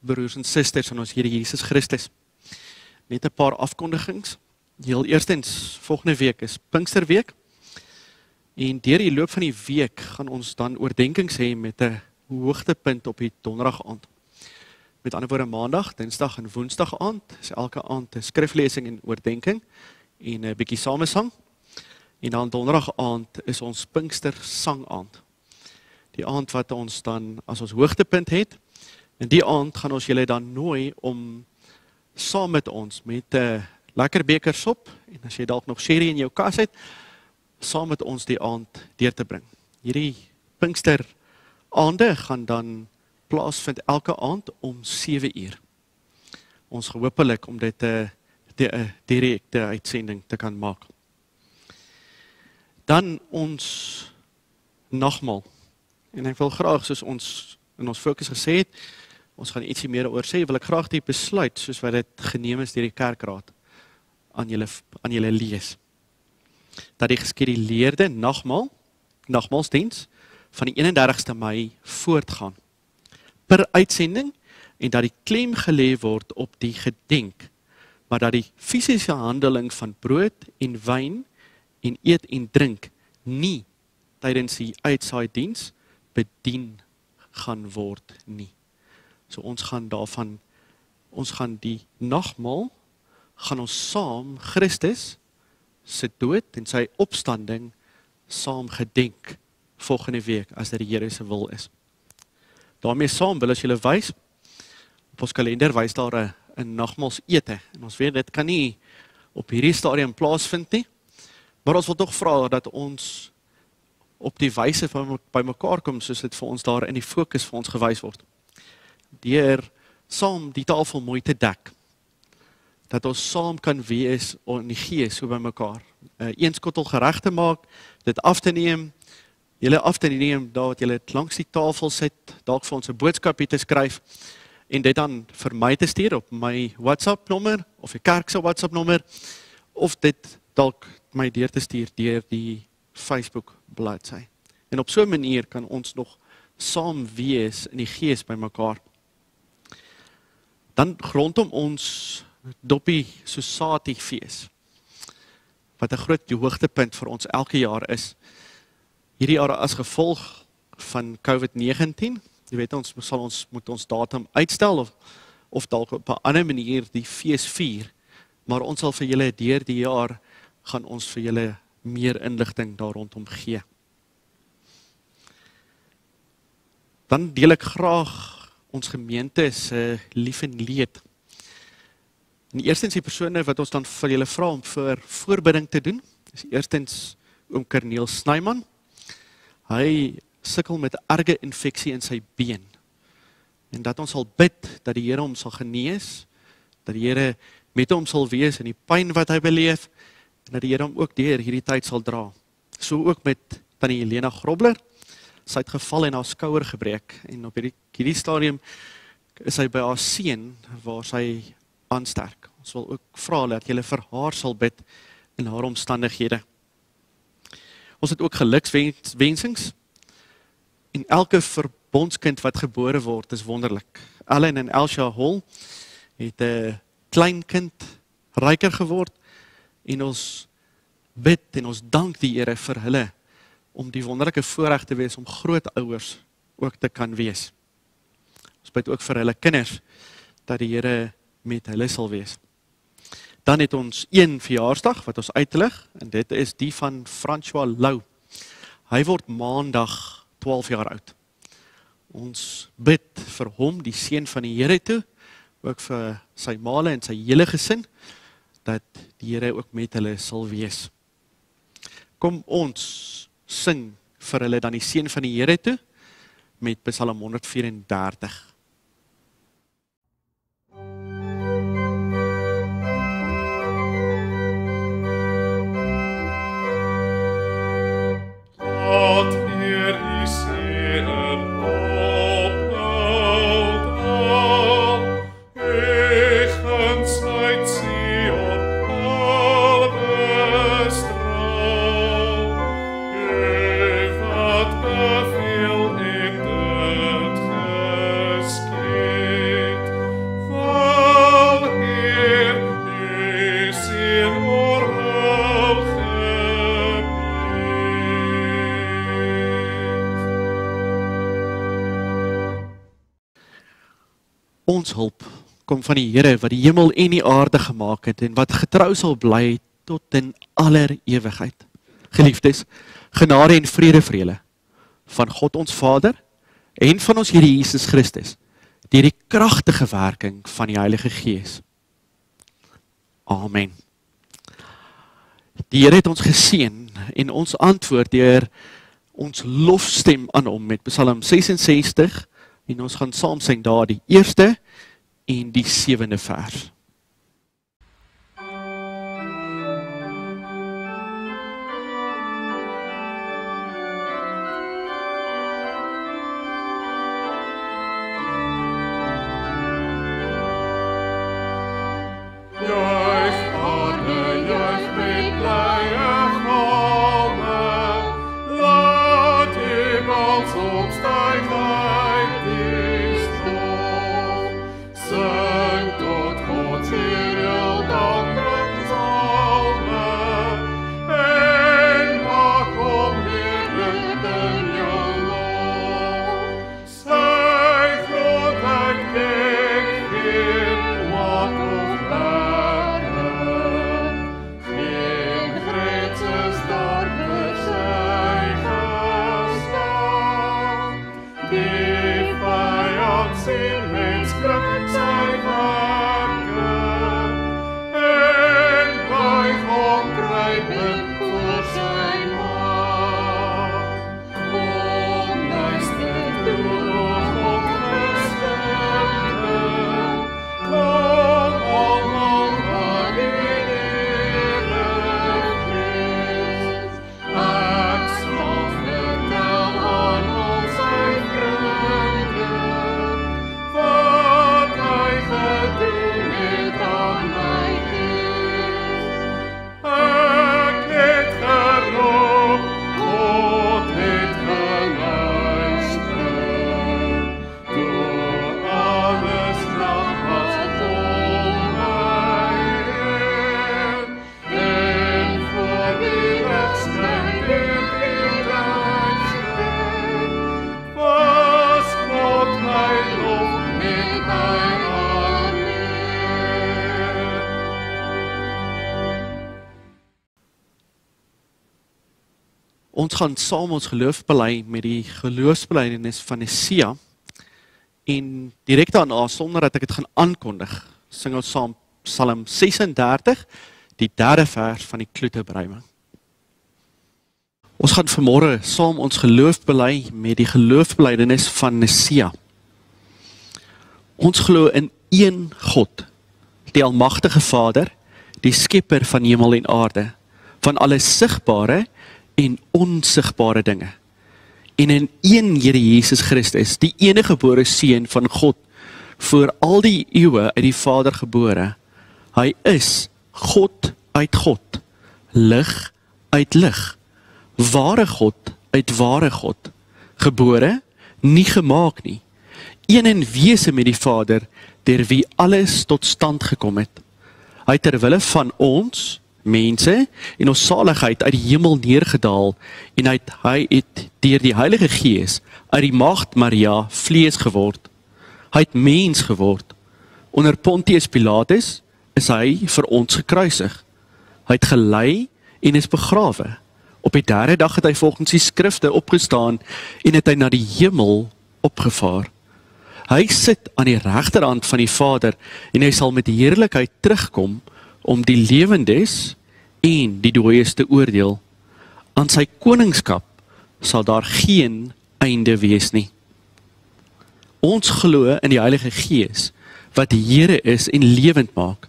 broers en susters in ons Here Jesus Christus. Net 'n paar afkondigings. Heel eerstens, volgende week is Pinksterweek. En deur die loop van die week gaan ons dan oordeenkings hê met 'n hoogtepunt op die donderdag aand. Met ander woorde maandag, dinsdag en woensdag aand is elke aand 'n skriflesing en oordeenking en 'n bietjie samesang. En dan donderdag aand is ons Pinkster sang aand. Die aand wat ons dan as ons hoogtepunt het. En die aand gaan ons julle dan nooi om saam met ons met 'n lekker beker sop en as jy dalk nog sherry in jou kas het, saam met ons die aand deur te bring. Hierdie Pinkster aande gaan dan plaasvind elke aand om 7 uur. Ons hoopelik om dit 'n direkte uitsending te kan maak. Dan ons nagmaal. En ek wil graag soos ons in ons fokus gesê het, ons gaan ietsie meer oor sê, wil ek graag die besluit soos wat dit geneem is deur die kerkraad aan julle aan julle lees. Dat die geskeduleerde nagmaal, nagmaalsdiens van die 31ste Mei voortgaan per uitsending en dat die klem gelê word op die gedenk maar dat die fisiese handeling van brood en wyn en eet en drink nie tydens die uitsaai diens bedien gaan word nie. So ons gaan daarvan ons gaan die nagmaal gaan ons saam Christus se dood en sy opstanding saam gedenk volgende week as dit die Here se wil is. daarmee saam wil as julle wys op ons kalender wys daar 'n 'n nagmaalsete en ons weet dit kan nie op hierdie stadium plaasvind nie. Maar ons wil tog vra dat ons op die wyse van by mekaar kom soos dit vir ons daar in die fokus vir ons gewys word. Deur saam die tafel mooi te dek. Dat ons saam kan wees in die gees so by mekaar. 'n uh, Een skottel gereg te maak, dit af te neem julle af te neem daar wat julle langs die tafel sit, dalk vir ons 'n boodskapie te skryf en dit dan vir my te stuur op my WhatsApp nommer of die kerk se WhatsApp nommer of dit dalk my deur te stuur deur die Facebook bladsy. En op so 'n manier kan ons nog saam wees in die gees by mekaar. Dan rondom ons Doppie Society fees wat 'n groot hoogtepunt vir ons elke jaar is hierdie jaar as gevolg van COVID-19. Jy weet ons sal ons moet ons datum uitstel of of dalk op 'n ander manier die fees vier. Maar ons sal vir julle deur die jaar gaan ons vir julle meer inligting daar rondom gee. Dan deel ek graag ons gemeente se lief en leed. En eerstens die persone wat ons dan vir julle vra om vir voorbidding te doen. Dis eerstens oom Corneel Snyman. Hy sukkel met erge infeksie in sy been. En dat ons sal bid dat die Here hom sal genees, dat die Here met hom sal wees in die pyn wat hy beleef en dat die Here hom ook deur hierdie tyd sal dra. So ook met tannie Helena Grobler. Sy het geval en haar skouer gebreek en op hierdie hierdie stadium is sy by haar seun waar sy aansterk. Ons wil ook vra dat jy vir haar sal bid in haar omstandighede. Ons het ook gelukswensings. En elke verbondskind wat gebore word is wonderlik. Allen en Elsha Hall het 'n klein kind ryker geword en ons bid en ons dank die Here vir hulle om die wonderlike voorreg te wees om grootouers ook te kan wees. Ons bid ook vir hulle kinders dat die Here met hulle sal wees. Dan het ons een verjaarsdag wat ons uitlig en dit is die van François Lou. Hy word maandag 12 jaar oud. Ons bid vir hom, die seun van die Here toe, ook vir sy maale en sy hele gesin dat die Here ook met hulle sal wees. Kom ons sing vir hulle dan die seun van die Here toe met Psalm 134. Van die Here wat die hemel en die aarde gemaak het en wat getrou sal bly tot in aller ewigheid. Geliefdes, genade en vrede vir julle van God ons Vader en van ons Here Jesus Christus deur die kragtige werking van die Heilige Gees. Amen. Die Here het ons geseën en ons antwoord deur ons lofstem aan hom met Psalm 66 en ons gaan saam sing daar die eerste en die sewende vers. Ons gaan saam ons geloof bely met die geloofsbelijdenis van Nesia. En direk daarna sonder dat ek dit gaan aankondig, sing ons saam Psalm 36, die derde vers van die Kloetebreime. Ons gaan vanmôre saam ons geloof bely met die geloofsbelijdenis van Nesia. Ons glo in een God, die almagtige Vader, die skepper van hemel en aarde, van alles sigbare en onsigbare dinge. En in een Here Jesus Christus, die enige gebore seun van God, voor al die eeue uit die Vader gebore. Hy is God uit God, lig uit lig, ware God uit ware God, gebore, nie gemaak nie. Een en wese met die Vader, deur wie alles tot stand gekom het. Hy ter wille van ons mense en ons saligheid uit die hemel neergedaal en hy het, hy het deur die Heilige Gees uit die maagd Maria vlees geword. Hy het mens geword. Onder Pontius Pilatus is hy vir ons gekruisig. Hy het gelei en is begrawe. Op die derde dag het hy volgens die skrifte opgestaan en het hy na die hemel opgevaar. Hy sit aan die regterhand van die Vader en hy sal met heerlikheid terugkom om die lewendes en die dooies te oordeel. Aan sy koningskap sal daar geen einde wees nie. Ons glo in die Heilige Gees wat die Here is en lewend maak.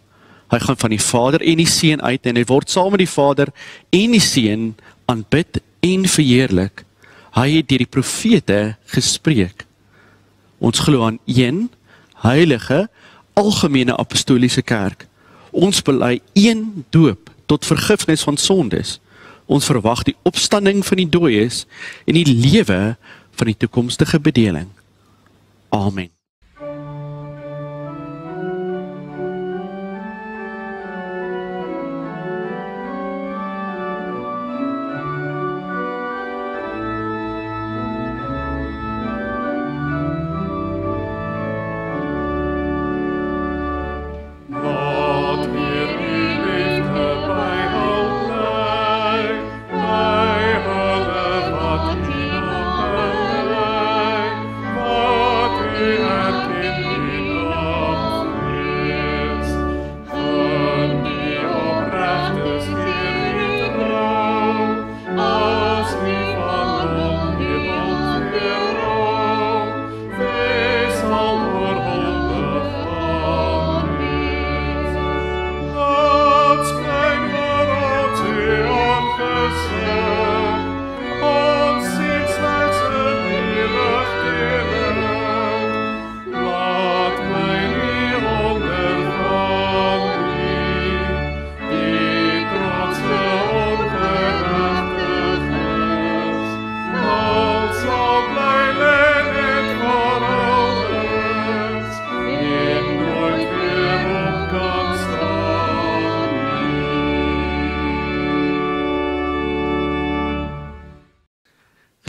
Hy gaan van die Vader en die Seun uit en hy word saam met die Vader en die Seun aanbid en verheerlik. Hy het deur die profete gespreek. Ons glo aan een heilige algemene apostoliese kerk Ons bely een doop tot vergifnis van sondes. Ons verwag die opstanding van die dooies en die lewe van die toekomstige bedeling. Amen.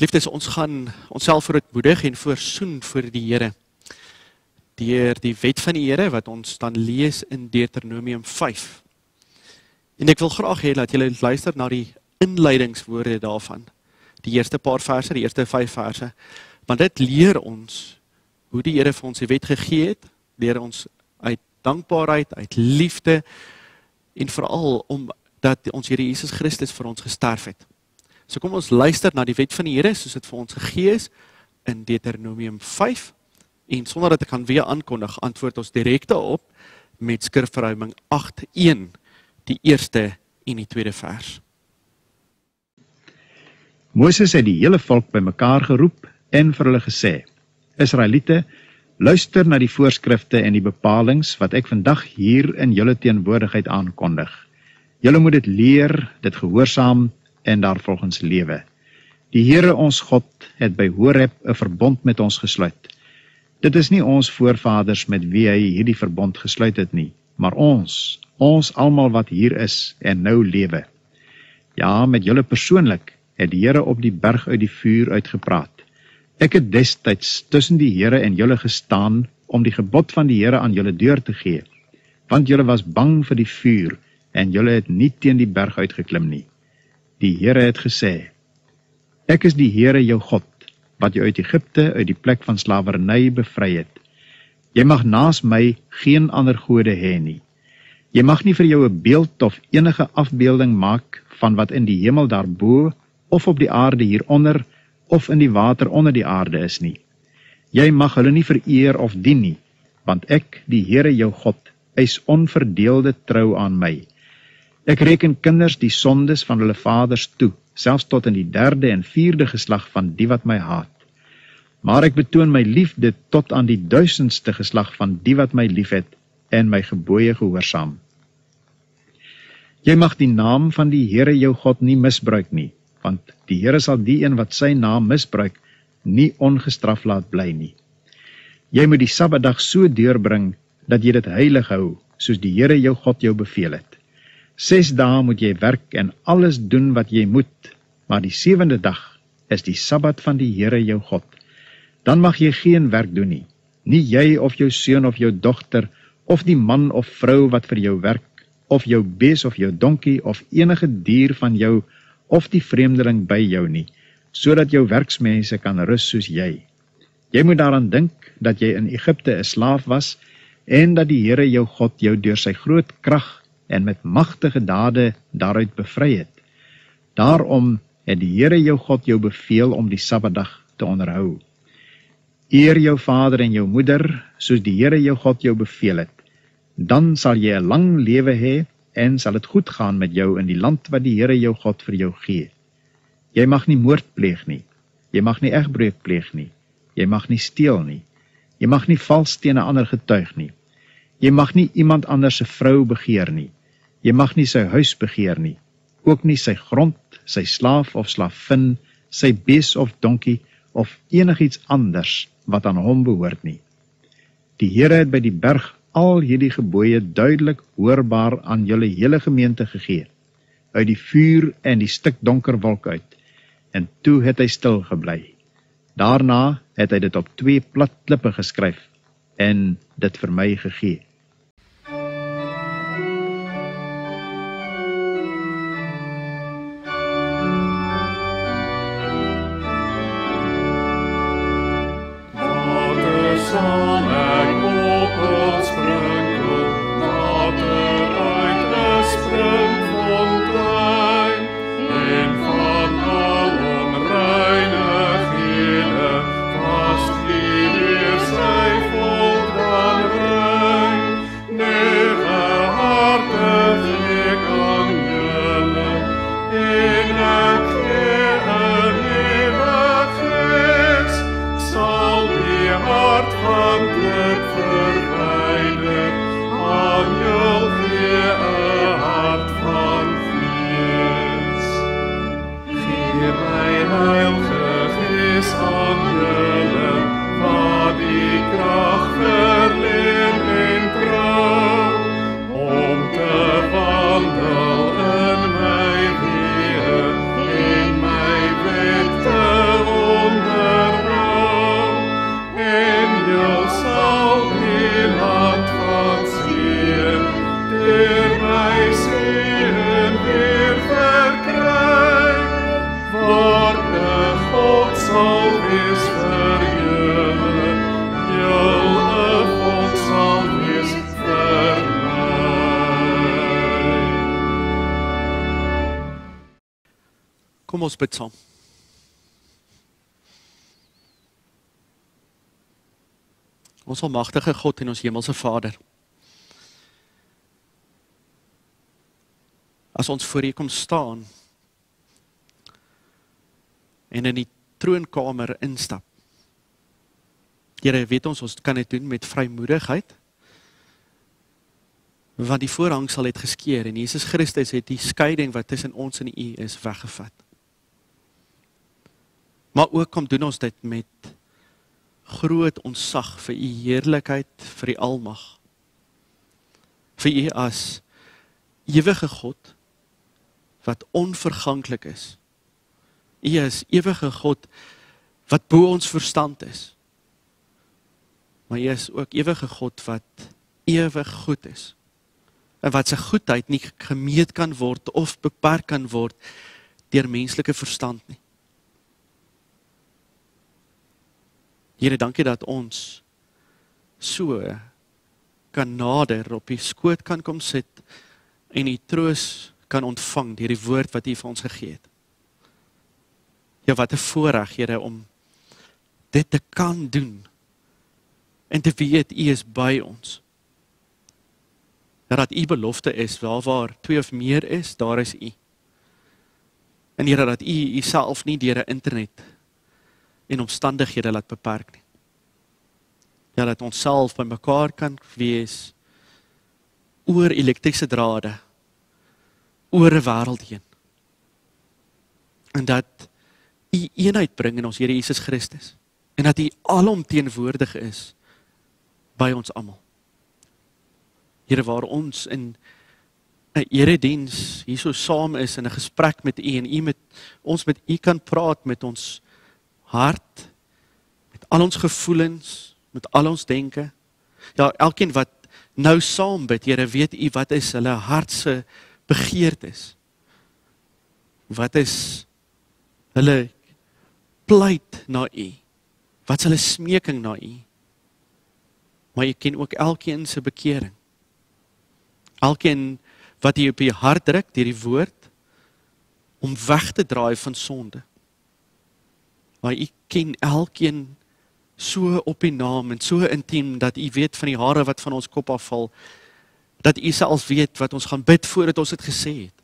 Liefdes, ons gaan onsself verootmoedig en voorsoen vir die Here. Deur die wet van die Here wat ons dan lees in Deuteronomium 5. En ek wil graag hê dat julle luister na die inleidingswoorde daarvan. Die eerste paar verse, die eerste 5 verse. Want dit leer ons hoe die Here vir ons die wet gegee het, leer ons uit dankbaarheid, uit liefde en veral om dat ons Here Jesus Christus vir ons gesterf het. So kom ons luister na die wet van die Here soos dit vir ons gegee is in Deuteronomium 5 en sonder dat ek kan weer aankondig, antwoord ons direk daarop met skrifverhouding 8:1 die eerste en die tweede vers. Moses het die hele volk bymekaar geroep en vir hulle gesê: Israeliete, luister na die voorskrifte en die bepalinge wat ek vandag hier in julle teenwoordigheid aankondig. Julle moet dit leer, dit gehoorsaam en daarvolgens lewe. Die Here ons God het by Horeb 'n verbond met ons gesluit. Dit is nie ons voorvaders met wie hy hierdie verbond gesluit het nie, maar ons, ons almal wat hier is en nou lewe. Ja, met julle persoonlik het die Here op die berg uit die vuur uitgepraat. Ek het destyds tussen die Here en julle gestaan om die gebod van die Here aan julle deur te gee, want julle was bang vir die vuur en julle het nie teen die berg uitgeklim nie. Die Here het gesê: Ek is die Here jou God wat jou uit Egipte uit die plek van slawerny bevry het. Jy mag naas my geen ander gode hê nie. Jy mag nie vir jou 'n beeld of enige afbeelding maak van wat in die hemel daarbo of op die aarde hieronder of in die water onder die aarde is nie. Jy mag hulle nie vereer of dien nie, want ek, die Here jou God, eis onverdeelde trou aan my. Ek reken kinders die sondes van hulle vaders toe, selfs tot in die derde en vierde geslag van die wat my haat. Maar ek betoon my liefde tot aan die duisendste geslag van die wat my liefhet en my gebooie gehoorsaam. Jy mag die naam van die Here jou God nie misbruik nie, want die Here sal die een wat sy naam misbruik nie ongestraf laat bly nie. Jy moet die Sabbatdag so deurbring dat jy dit heilig hou, soos die Here jou God jou beveel het. 6 dae moet jy werk en alles doen wat jy moet, maar die sewende dag is die Sabbat van die Here jou God. Dan mag jy geen werk doen nie. Nie jy of jou seun of jou dogter of die man of vrou wat vir jou werk of jou bes of jou donkie of enige dier van jou of die vreemdeling by jou nie, sodat jou werksmense kan rus soos jy. Jy moet daaraan dink dat jy in Egipte 'n slaaf was en dat die Here jou God jou deur sy groot krag en met magtige dade daaruit bevry het. Daarom het die Here jou God jou beveel om die Sabbatdag te onderhou. Eer jou vader en jou moeder soos die Here jou God jou beveel het. Dan sal jy 'n lang lewe hê en sal dit goed gaan met jou in die land wat die Here jou God vir jou gee. Jy mag nie moord pleeg nie. Jy mag nie egbreuk pleeg nie. Jy mag nie steel nie. Jy mag nie vals teen 'n ander getuig nie. Jy mag nie iemand anders se vrou begeer nie. Jy mag nie sy huis begeer nie, ook nie sy grond, sy slaaf of slavin, sy bes of donkie of enigiets anders wat aan hom behoort nie. Die Here het by die berg al hierdie gebooie duidelik hoorbaar aan julle hele gemeente gegee uit die vuur en die stuk donker wolk uit en toe het hy stil gebly. Daarna het hy dit op twee plat klippe geskryf en dit vir my gegee. Kom ons bid saam. Ons almagtige God en ons hemelse Vader. As ons voor U kom staan en in die troonkamer instap. Here, weet ons ons kan dit doen met vrymoedigheid. Want die voorhang sal het geskeur en Jesus Christus het die skeiding wat tussen ons en U is weggevat. Maar ook kom doen ons dit met groot ontzag vir U heerlikheid, vir U almag. Vir U as ewige God wat onverganklik is. U is ewige God wat bo ons verstand is. Maar U is ook ewige God wat ewig goed is. En wat se goedheid nie gemeet kan word of beperk kan word deur menslike verstand nie. Here, dankie dat ons so kan nader op u skoot kan kom sit en u troos kan ontvang deur die woord wat u vir ons gegee het. Ja, wat 'n voorreg, Here, om dit te kan doen. En te weet u is by ons. Dat u belofte is, waar waar twee of meer is, daar is u. En Here dat u u self nie deur 'n internet en omstandighede laat beperk nie. Ja dat ons self by mekaar kan wees oor elektriese drade oor 'n wêreld heen. En dat u eenheid bring in ons Here Jesus Christus en dat u alomteenwoordig is by ons almal. Here waar ons in 'n erediens hierso saam is in 'n gesprek met u en u met ons met u kan praat met ons hart met al ons gevoelens, met al ons denke. Ja, elkeen wat nou saam bid, Here, weet U wat is hulle hart se begeertes? Wat is hulle pleit na U? Wat is hulle smeking na U? Maar U ken ook elkeen se bekering. Elkeen wat U op U hart druk deur die woord om weg te draai van sonde maar u ken elkeen so op die naam en so intiem dat u weet van die hare wat van ons kop afval dat u self weet wat ons gaan bid voordat ons dit gesê het.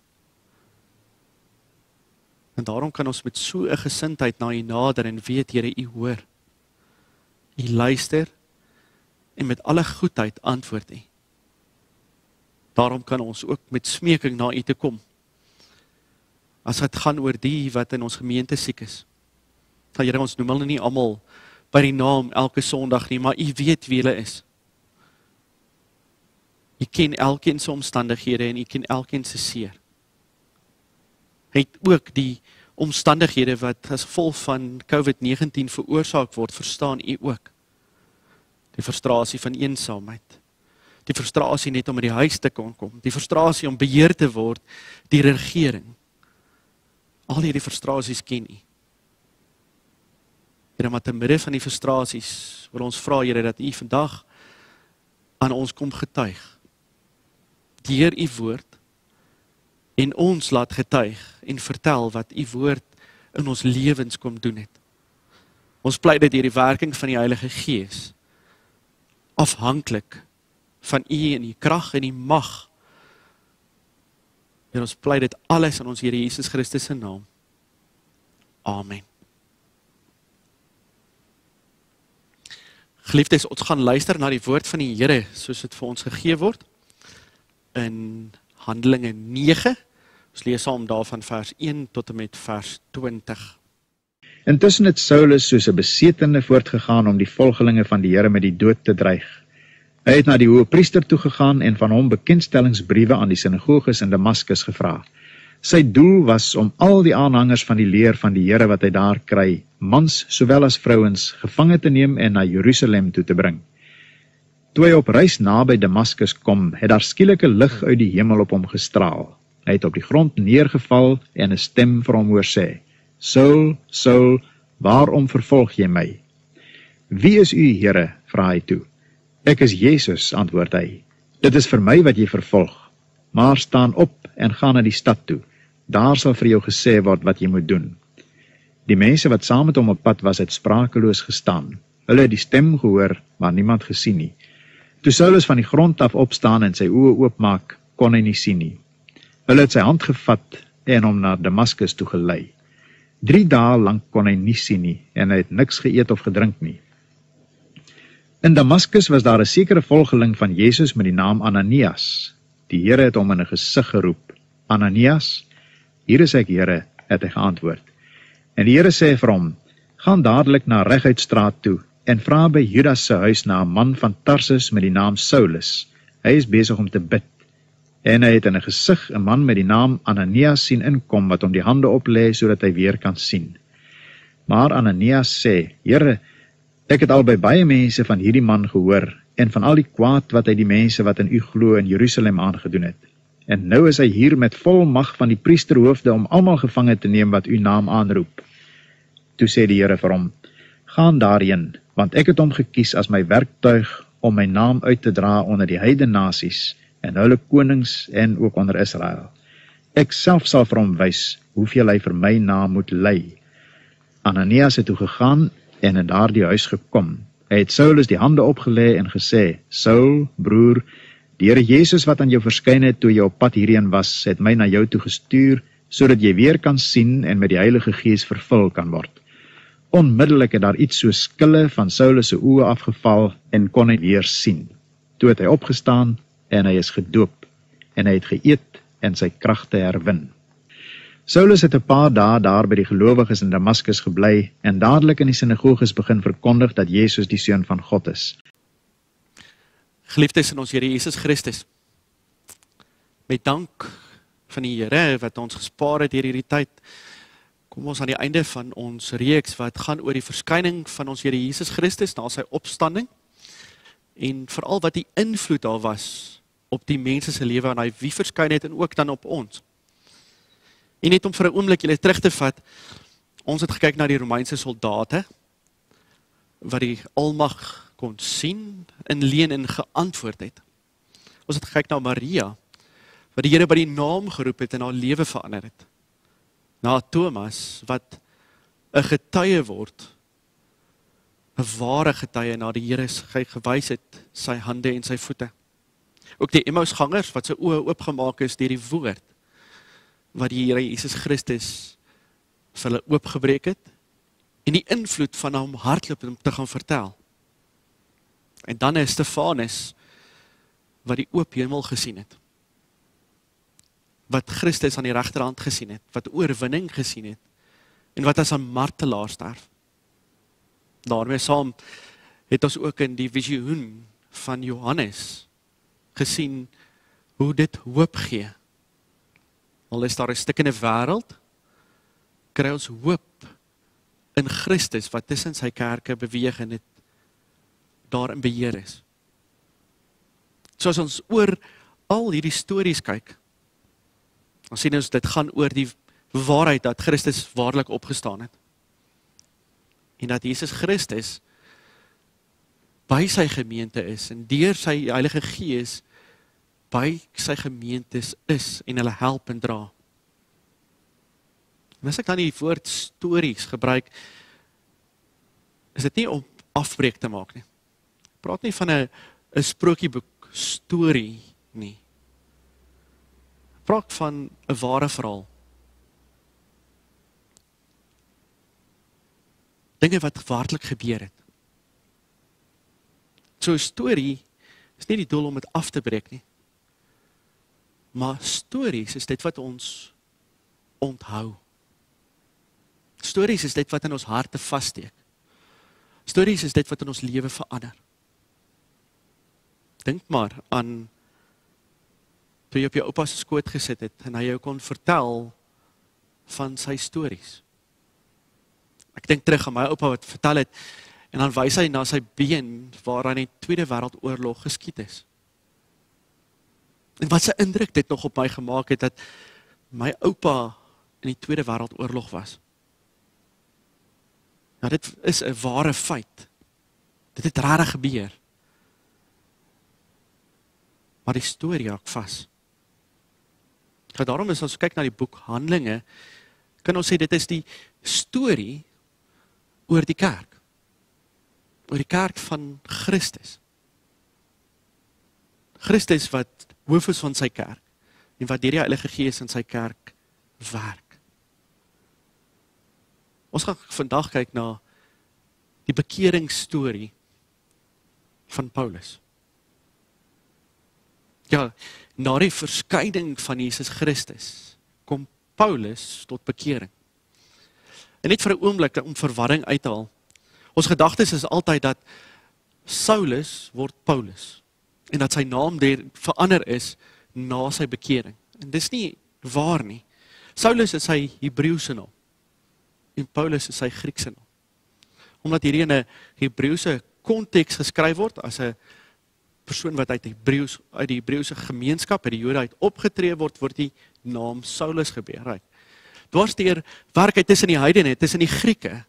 En daarom kan ons met so 'n gesindheid na u nader en weet Here u hoor. U luister en met alle goedheid antwoord u. Daarom kan ons ook met smeking na u toe kom. As dit gaan oor die wat in ons gemeente siek is. Dat Here ons noem hulle nie almal by die naam elke Sondag nie, maar U weet wie hulle is. U ken elkeen se omstandighede en U ken elkeen se seer. Het ook die omstandighede wat as gevolg van COVID-19 veroorsaak word, verstaan U ook. Die frustrasie van eensaamheid. Die frustrasie net om by die huis te kon kom, die frustrasie om beheer te word deur die regering. Al hierdie frustrasies ken U. Here, maar te midde van die frustrasies wil ons vra Here dat U vandag aan ons kom getuig deur U woord en ons laat getuig en vertel wat U woord in ons lewens kom doen het. Ons pleit dit deur die werking van die Heilige Gees afhanklik van U en U krag en U mag. En ons pleit dit alles in ons Here Jesus Christus se naam. Amen. Geliefdes, ons gaan luister na die woord van die Here soos dit vir ons gegee word in Handelinge 9. Ons lees saam daarvan vers 1 tot en met vers 20. Intussen het Saulus soos 'n besetene voortgegaan om die volgelinge van die Here met die dood te dreig. Hy het na die hoëpriester toe gegaan en van hom bekendstellingsbriewe aan die sinagoges in Damaskus gevra. Sy doel was om al die aanhangers van die leer van die Here wat hy daar kry, mans sowel as vrouens, gevange te neem en na Jerusalem toe te bring. Toe hy op reis naby Damaskus kom, het daar skielike lig uit die hemel op hom gestraal. Hy het op die grond neergeval en 'n stem vir hom hoor sê: "Saul, Saul, waarom vervolg jy my?" "Wie is u, Here?" vra hy toe. "Ek is Jesus," antwoord hy. "Dit is vir my wat jy vervolg, maar staan op en gaan na die stad toe." Daar sal vir jou gesê word wat jy moet doen. Die mense wat saam met hom op pad was, het sprakeloos gestaan. Hulle het die stem gehoor, maar niemand gesien nie. Toe Saulus van die grond af opstaan en sy oë oopmaak, kon hy nie sien nie. Hulle het sy hand gevat en hom na Damaskus toe gelei. 3 dae lank kon hy nie sien nie en hy het niks geëet of gedrink nie. In Damaskus was daar 'n sekere volgeling van Jesus met die naam Ananias. Die Here het hom in 'n gesig geroep. Ananias, hier is ek, Here, het hy geantwoord. En die Here sê vir hom: "Gaan dadelik na Reguitstraat toe en vra by Judas se huis na 'n man van Tarsus met die naam Saulus. Hy is besig om te bid." En hy het in 'n gesig 'n man met die naam Ananias sien inkom wat hom die hande oplê sodat hy weer kan sien. Maar Ananias sê: "Here, ek het al by baie mense van hierdie man gehoor en van al die kwaad wat hy die mense wat in U glo in Jerusalem aangedoen het. En nou is hy hier met vol mag van die priesterhoofde om almal gevange te neem wat U naam aanroep." Toe sê die Here vir hom: "Gaan daarheen, want ek het hom gekies as my werktuig om my naam uit te dra onder die heidene nasies." en hulle konings en ook onder Israel. Ek self sal vir hom wys hoeveel hy vir my na moet ly. Ananias het toe gegaan en in daardie huis gekom. Hy het Saulus die hande opgelê en gesê: "Saul, broer, die Here Jesus wat aan jou verskyn het toe jy op pad hierheen was, het my na jou toe gestuur sodat jy weer kan sien en met die Heilige Gees vervul kan word." Onmiddellik het daar iets so skille van Saulus se oë afgeval en kon hy weer sien. Toe het hy opgestaan en hy is gedoop en hy het geëet en sy kragte herwin. Saulus het 'n paar dae daar by die gelowiges in Damaskus gebly en dadelik in die sinagoges begin verkondig dat Jesus die seun van God is. Geliefdes in ons Here Jesus Christus. Met dank van die Here wat ons gespaar het hierdie tyd. Kom ons aan die einde van ons reeks wat gaan oor die verskyning van ons Here Jesus Christus na sy opstanding en veral wat die invloed daar was op die mense se lewe en hy wie verskyn het en ook dan op ons. En net om vir 'n oomblik julle terug te vat, ons het gekyk na die Romeinse soldate wat die almag kon sien en leen en geantwoord het. Ons het gekyk na Maria wat die Here by die naam geroep het en haar lewe verander het. Na Thomas wat 'n getuie word 'n ware getuie na die Here se gewys het sy hande en sy voete ook die Emmausgangers wat se oë oopgemaak is deur die woord wat die Here Jesus Christus vir hulle oopgebreek het en die invloed van hom hardloop om te gaan vertel. En dan is Stefanus wat die oop hemel gesien het. Wat Christus aan die regterhand gesien het, wat oorwinning gesien het en wat as 'n martelaar sterf. daarmee saam het ons ook in die visioen van Johannes gesien hoe dit hoop gee. Al is daar 'n stikkende wêreld, kry ons hoop in Christus wat tussen sy kerke beweeg en dit daar in beheer is. Soos ons oor al hierdie stories kyk, dan sien ons dit gaan oor die waarheid dat Christus waarlik opgestaan het. En dat Jesus Christus by sy gemeente is en deur sy Heilige Gees by sy gemeentes is en hulle help en dra. En as ek dan die woord stories gebruik is dit nie om afbreek te maak nie. Praat nie van 'n 'n sprokieboek storie nie. Praat van 'n ware verhaal. Dinge wat werklik gebeur het. So 'n storie is nie die doel om dit af te breek nie. Maar stories is dit wat ons onthou. Stories is dit wat in ons harte vassteek. Stories is dit wat in ons lewe verander. Dink maar aan toe jy op jou oupa se skoot gesit het en hy jou kon vertel van sy stories. Ek dink terug aan my oupa wat vertel het En dan wys hy na sy been waar aan die Tweede Wêreldoorlog geskiet is. En wat 'n indruk dit nog op my gemaak het dat my oupa in die Tweede Wêreldoorlog was. Nou dit is 'n ware feit. Dit het regtig gebeur. Maar die storie raak vas. Nou daarom is as ons kyk na die boek Handelinge, kan ons sê dit is die storie oor die kerk. Oor die kerk van Christus. Christus wat hoof is van sy kerk en wat deur die Heilige Gees in sy kerk werk. Ons gaan vandag kyk na die bekeringsstorie van Paulus. Ja, na die verskyning van Jesus Christus kom Paulus tot bekering. En net vir 'n oomblik om verwarring uit te haal. Ons gedagtes is altyd dat Saulus word Paulus en dat sy naam daar verander is na sy bekering. En dis nie waar nie. Saulus is sy Hebreëse naam en Paulus is sy Griekse naam. Omdat hierdie in 'n Hebreëse konteks geskryf word as 'n persoon wat uit Hebreëus uit die Hebreëse gemeenskap uit die Jode uit opgetree word, word die naam Saulus gebeur. Right. Dwarsteer werk hy tussen die heidene, tussen die Grieke.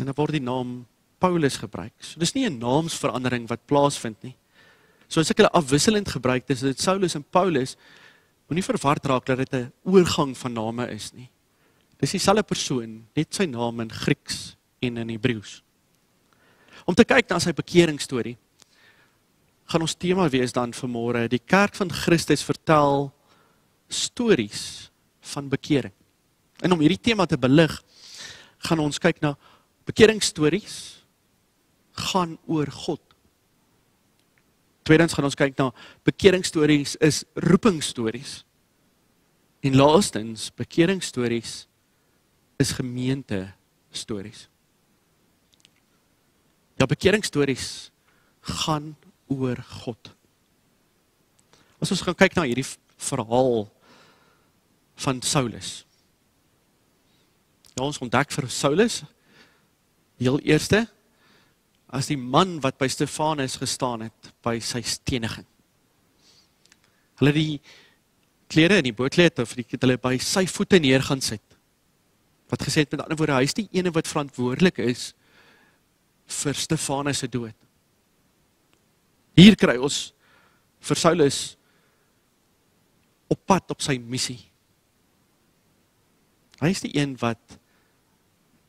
En dan word die naam Paulus gebruik. So dis nie 'n naamsverandering wat plaasvind nie. So as ek hulle afwisselend gebruik, dis dit Saulus en Paulus moenie verward raak dat dit 'n oorgang van name is nie. Dis dieselfde persoon, net sy naam in Grieks en in Hebreëus. Om te kyk na sy bekeringsstorie gaan ons tema wees dan vanmôre die kerk van Christus vertel stories van bekering. En om hierdie tema te belig, gaan ons kyk na bekeringsstories gaan oor God. Tweedens gaan ons kyk na bekeringsstories is roepingsstories. En laastens, bekeringsstories is gemeente stories. Ja, bekeringsstories gaan oor God. As ons gaan kyk na hierdie verhaal van Saulus. Ja, ons ontdek vir Saulus heel eerste as die man wat by Stefanus gestaan het by sy steniging. Hulle die klere in die bootleed of die hulle by sy voete neer gaan sit. Wat gesê het met ander woorde, hy is die ene wat verantwoordelik is vir Stefanus se dood. Hier kry ons vir Saulus op pad op sy missie. Hy is die een wat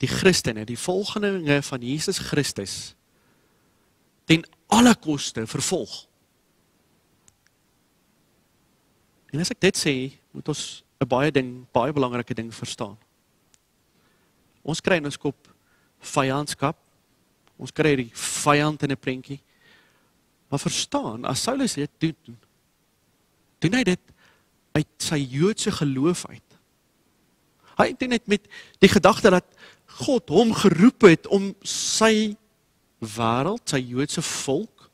die Christene, die volgelinge van Jesus Christus ten alle koste vervolg. En as ek dit sê, moet ons 'n baie ding, baie belangrike ding verstaan. Ons kry in ons kop vyandskap. Ons kry die vyand in 'n prentjie. Maar verstaan, as Saulus dit doen, doen hy dit uit sy Joodse geloof uit. Hy het net met die gedagte dat God hom geroep het om sy wêreld, sy Joodse volk,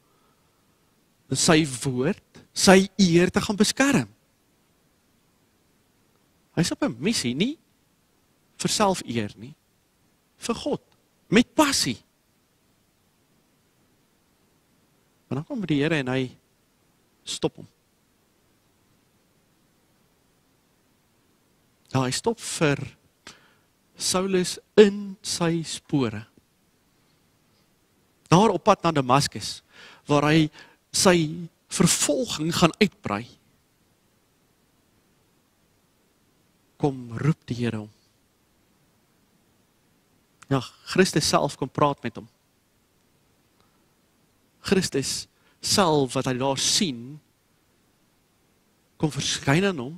sy woord, sy eer te gaan beskerm. Hy's op 'n missie nie vir selfeer nie, vir God met passie. Maar dan kom die Here en hy stop hom. Ja, hy stop vir Saulus in sy spore. Daar op pad na Damaskus waar hy sy vervolging gaan uitbrei. Kom roep die Here hom. Ja, Christus self kom praat met hom. Christus self wat hy daar sien kom verskyn aan hom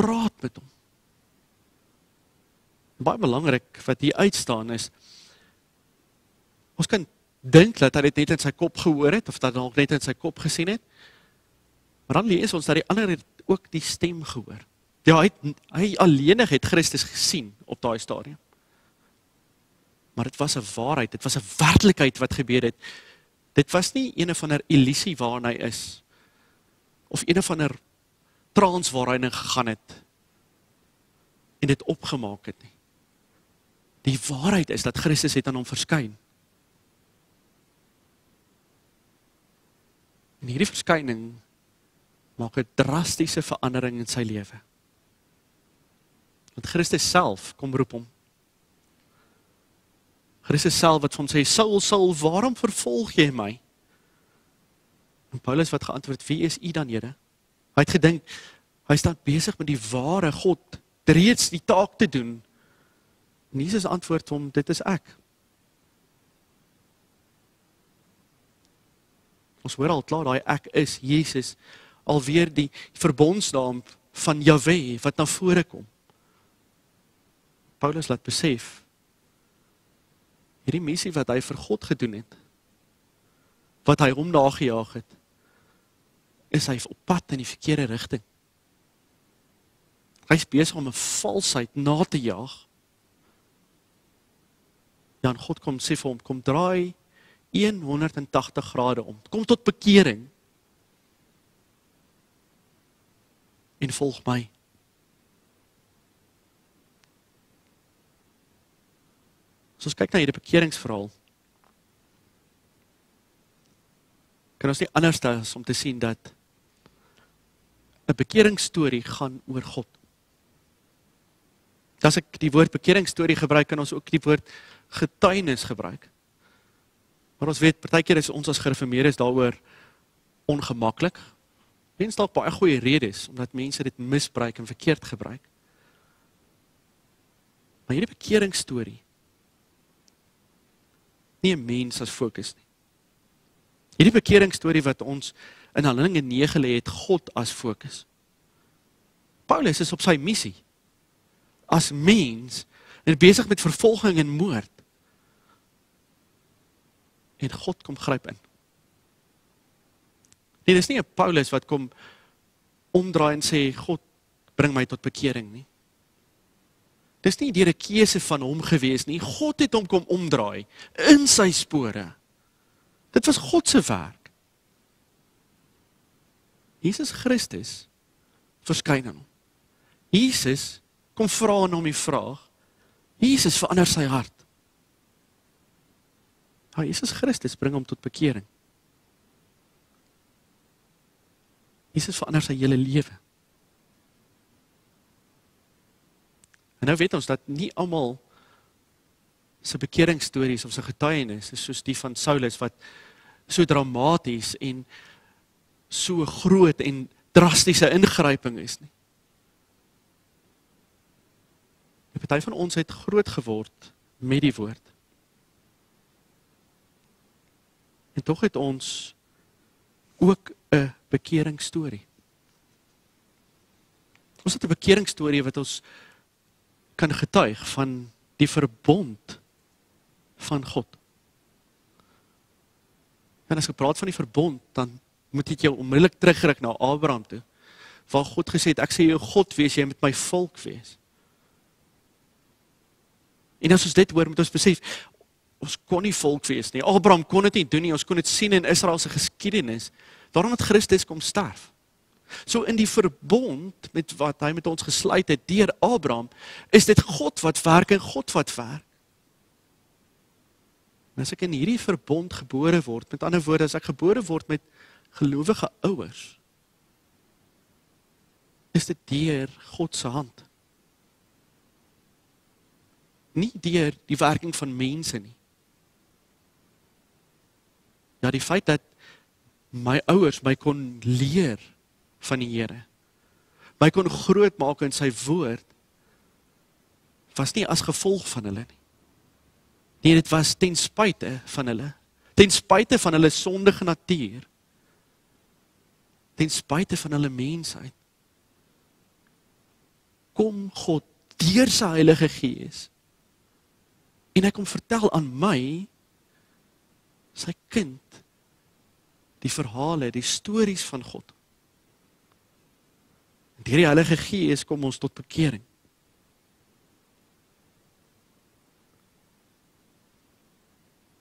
praat met hom. Baie belangrik wat hier uitstaan is ons kan dink dat hy dit net in sy kop gehoor het of dat hy nog net in sy kop gesien het. Maar dan lees ons dat die ander het ook die stem gehoor. Ja, hy hy alleenig het Christus gesien op daai stadium. Maar dit was 'n waarheid, dit was 'n werklikheid wat gebeur het. Dit was nie een of ander illusie waarna hy is of een of ander trans waar hy in gegaan het en dit opgemaak het nie. Die waarheid is dat Christus het aan hom verskyn. En hierdie verskyning maak 'n drastiese verandering in sy lewe. Want Christus self kom roep hom. Christus self wat van sê Saul Saul, waarom vervolg jy my? En Paulus wat geantwoord, wie is u dan, Here? Hy het gedink Hy staan besig met die ware God reeds die taak te doen. En Jesus antwoord hom, dit is ek. Ons hoor al klaar daai ek is Jesus alweer die verbondsnaam van Jahwe wat na vore kom. Paulus laat besef hierdie missie wat hy vir God gedoen het wat hy hom nagejaag het is hy op pad in die verkeerde rigting. Hy's besig om 'n valsheid na te jaag. Ja, en God kom sê vir hom, kom draai 180 grade om. Kom tot bekering. En volg my. As ons kyk na hierdie bekeringsverhaal, kan ons nie anders as om te sien dat 'n bekeringsstorie gaan oor God. As ek die woord bekeringsstorie gebruik, kan ons ook die woord getuienis gebruik. Maar ons weet partykeer is ons as gereformeerdes daaroor ongemaklik. Wens dalk baie goeie redes omdat mense dit misbruik en verkeerd gebruik. Maar hierdie bekeringsstorie nie 'n mens as fokus nie. Hierdie bekeringsstorie wat ons in Handelinge 9 lê het God as fokus. Paulus is op sy missie as mens en besig met vervolging en moord. En God kom gryp in. Nee, dis nie 'n Paulus wat kom omdraai en sê God bring my tot bekering nie. Dis nie deur 'n keuse van hom gewees nie. God het hom kom omdraai in sy spore. Dit was God se werk. Jesus Christus verskyn aan hom. Jesus kom vra aan hom die vraag. Jesus verander sy hart. Ja, Jesus Christus bring hom tot bekering. Jesus verander sy hele lewe. En nou weet ons dat nie almal se bekeringsstories of se getuienis is soos die van Saulus wat so dramaties en so groot en drastiese ingryping is nie. 'n Party van ons het groot geword met die woord. En tog het ons ook 'n bekeringsstorie. Ons het 'n bekeringsstorie wat ons kan getuig van die verbond van God. En as ek praat van die verbond, dan moet ek jou onmiddellik terugryk na Abraham toe. Waar God gesê het ek sê jou God wees jy met my volk wees. En as ons dit hoor, moet ons besef ons kon nie volk wees nie. Abraham kon dit nie doen nie. Ons kon dit sien in Israel se geskiedenis. Daarom het Christus kom sterf. So in die verbond met wat hy met ons gesluit het deur Abraham, is dit God wat werk en God wat werk. En as ek in hierdie verbond gebore word, met ander woorde as ek gebore word met gelowige ouers, is dit deur God se hand nie deur die werking van mense nie. Ja, die feit dat my ouers my kon leer van die Here. My kon grootmaak in sy woord was nie as gevolg van hulle nie. Nee, dit was ten spyte van hulle. Ten spyte van hulle sondige natuur. Ten spyte van hulle mensheid. Kom God deur sy Heilige Gees en hy kom vertel aan my sy kind die verhale, die stories van God. Deur die Heilige Gees kom ons tot bekering.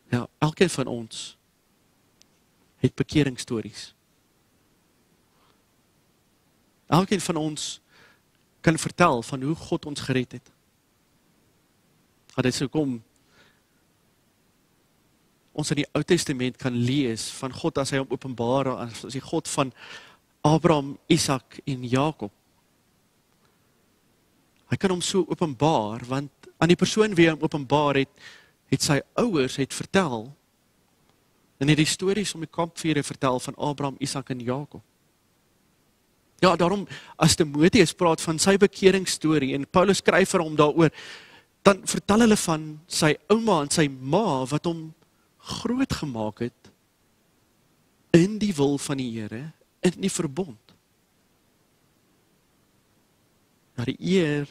Ja, elkeen van ons het bekeringsstories. Elkeen van ons kan vertel van hoe God ons gered het wat dit sou kom ons in die Ou Testament kan lees van God as hy hom openbaar as die God van Abraham, Isak en Jakob. Hy kan hom so openbaar want aan die persoon wie hy hom openbaar het, het sy ouers het vertel en het die stories om die kampvuure vertel van Abraham, Isak en Jakob. Ja, daarom as Timoteus praat van sy bekeringsstorie en Paulus skryf vir hom daaroor, dan vertel hulle van sy ouma en sy ma wat hom groot gemaak het in die wil van die Here, in die verbond. Na die eer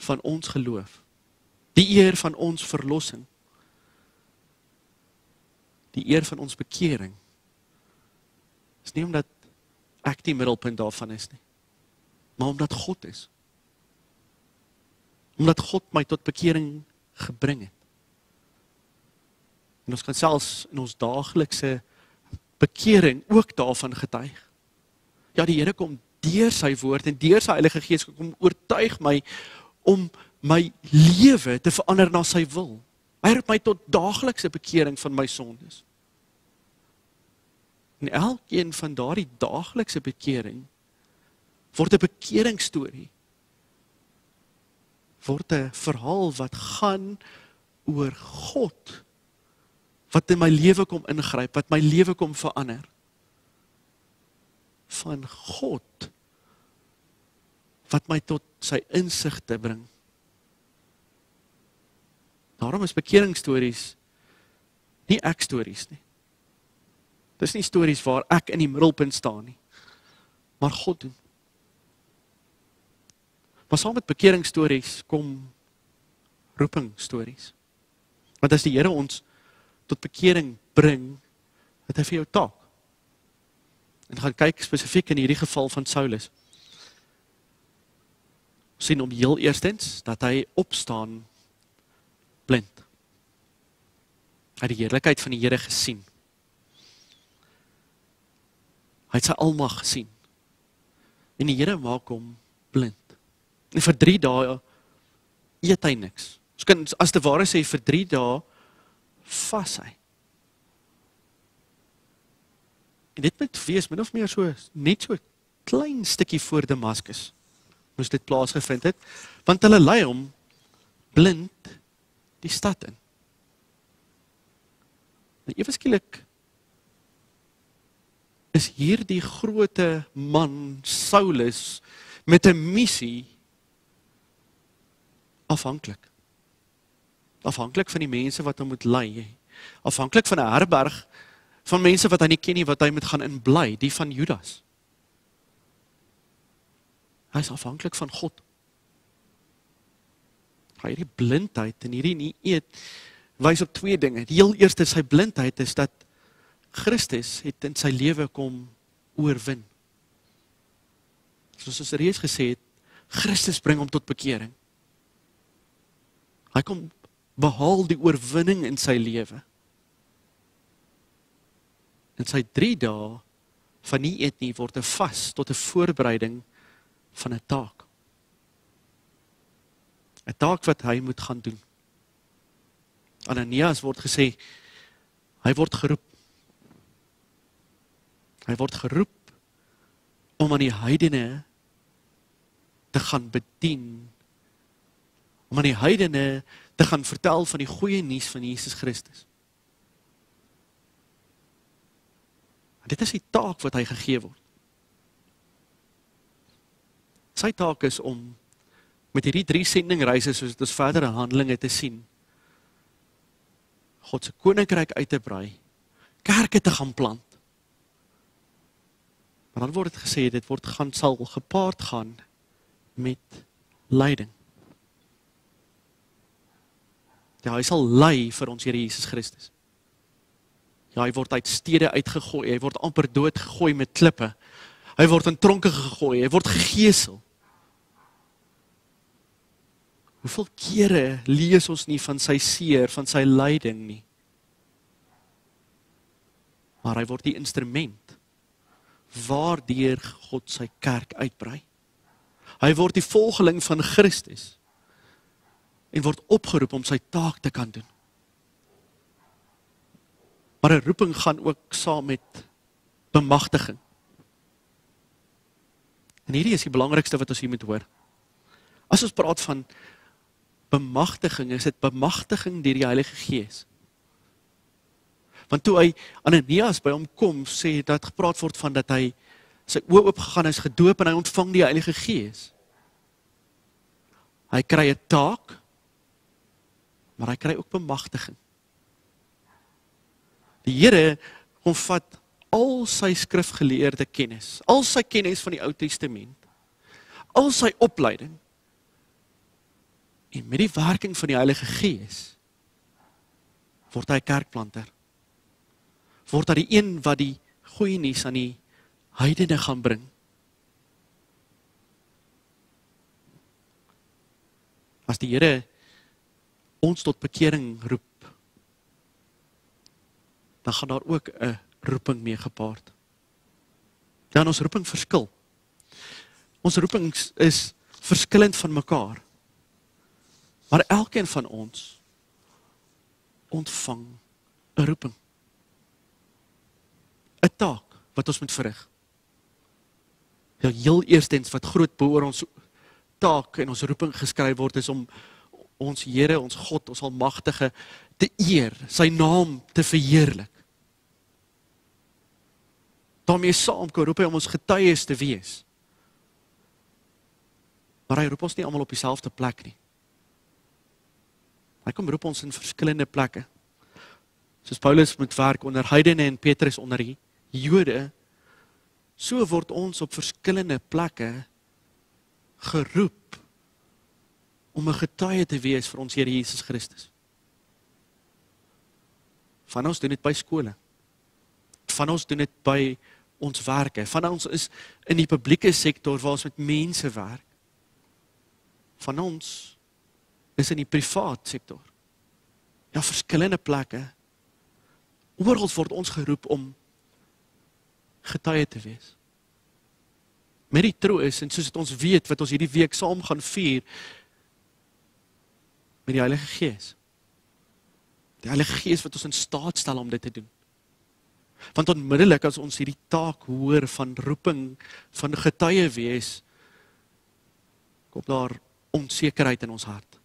van ons geloof. Die eer van ons verlossing. Die eer van ons bekering. Dis nie omdat ek die middelpunt daarvan is nie. Maar omdat God is. Omdat God my tot bekering gebring het. En ons kan selfs in ons daaglikse bekering ook daarvan getuig. Ja, die Here kom deur sy woord en deur sy Heilige Gees kom oortuig my om my lewe te verander na sy wil. Hy roep my tot daaglikse bekering van my sondes. En elkeen van daardie daaglikse bekering word 'n bekeringsstorie. Word 'n verhaal wat gaan oor God wat in my lewe kom ingryp, wat my lewe kom verander. Van God wat my tot sy insigte bring. Daarom is bekeringsstories nie ek stories nie. Dis nie stories waar ek in die middelpunt staan nie. Maar God doen. Maar saam met bekeringsstories kom roeping stories. Want as die Here ons tot bekering bring, het hy vir jou taak. En gaan kyk spesifiek in hierdie geval van Saulus. sien hom heel eerstens dat hy opstaan blind. Hy het die heerlikheid van die Here gesien. Hy het sy almag gesien. En die Here maak hom blind. En vir 3 dae eet hy niks. Ons kan as te ware sê vir 3 dae vas hy. En dit moet wees min of meer so net so klein stukkie voor Damaskus. Moes dit plaasgevind het want hulle lei hom blind die stad in. En ewe skielik is hierdie groote man Saulus met 'n missie afhanklik. Afhanklik van die mense wat hom moet lei. Afhanklik van 'n herberg van mense wat hy nie ken nie wat hy moet gaan inbly, die van Judas. Hy is afhanklik van God. Hy hierdie blindheid en hierdie nie eet wys op twee dinge. Die heel eerste sy blindheid is dat Christus het in sy lewe kom oorwin. Soos ons reeds gesê het, Christus bring hom tot bekering. Hy kom behaal die oorwinning in sy lewe. In sy 3 dae van nie eet nie word 'n vas tot 'n voorbereiding van 'n taak. 'n Taak wat hy moet gaan doen. Ananias word gesê hy word geroep Hy word geroep om aan die heidene te gaan bedien. Om aan die heidene te gaan vertel van die goeie nuus van Jesus Christus. En dit is die taak wat hy gegee word. Sy taak is om met hierdie drie sendingreise soos dit ons verdere handelinge te sien. God se koninkryk uit te brei, kerke te gaan plant Maar dan word dit gesê dit word gaan sal gepaard gaan met lyding. Ja, hy sal ly vir ons Here Jesus Christus. Ja, hy word uit stede uitgegooi, hy word amper dood gegooi met klippe. Hy word in tronke gegooi, hy word gegeesel. Hoeveel kere lees ons nie van sy seer, van sy lyding nie? Maar hy word die instrument waardeur God sy kerk uitbrei. Hy word die volgeling van Christus en word opgeroep om sy taak te kan doen. Maar 'n roeping gaan ook saam met bemagtiging. En hierdie is die belangrikste wat ons hier moet hoor. As ons praat van bemagtiging, is dit bemagtiging deur die Heilige Gees. Want toe hy Ananias by hom kom, sê dat gepraat word van dat hy Sy oë oop gegaan, hy's gedoop en hy ontvang die Heilige Gees. Hy kry 'n taak, maar hy kry ook bemagtiging. Die Here kom vat al sy skrifgeleerde kennis, al sy kennis van die Ou Testament, al sy opleiding en met die werking van die Heilige Gees word hy kerkplanter. Word hy die een wat die goeie nuus aan die heidene gaan bring. As die Here ons tot bekering roep, dan gaan daar ook 'n roeping mee gepaard. Dan ons roeping verskil. Ons roepings is verskillend van mekaar. Maar elkeen van ons ontvang 'n roeping. 'n Taak wat ons moet verrig. Ja, heel eerstens wat groot bo oor ons taak en ons roeping geskryf word is om ons Here, ons God, ons Almagtige te eer, sy naam te verheerlik. daarmee saam kom roep hy om ons getuies te wees. Maar hy roep ons nie almal op dieselfde plek nie. Hy kom roep ons in verskillende plekke. Soos Paulus moet werk onder heidene en Petrus onder die Jode, so word ons op verskillende plekke geroep om 'n getuie te wees vir ons Here Jesus Christus. Van ons doen dit by skole. Van ons doen dit by ons werke. Van ons is in die publieke sektor waar ons met mense werk. Van ons is in die privaat sektor. Ja, verskillende plekke. Oral word ons geroep om getuie te wees. Met die troos en soos dit ons weet wat ons hierdie week saam gaan vier met die Heilige Gees. Die Heilige Gees wat ons in staat stel om dit te doen. Want onmiddellik as ons hierdie taak hoor van roeping van getuie wees kom daar onsekerheid in ons hart.